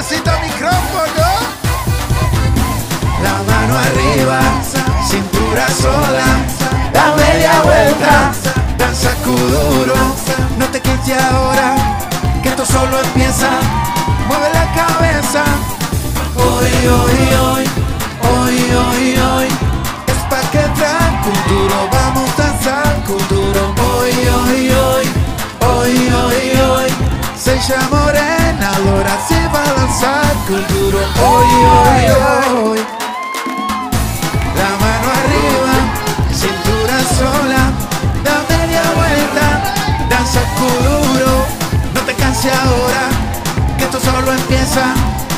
necesita micrófono. La mano arriba, cintura sola, da media vuelta, danza kuduro. No te quites ahora, que esto solo empieza. Mueve la cabeza. Hoy, hoy, hoy, hoy, hoy, hoy. Es pa' que traen futuro, vamos a danzar kuduro. Hoy, hoy, hoy, hoy, hoy, hoy. Se llama morena, ahora se va solo empieza.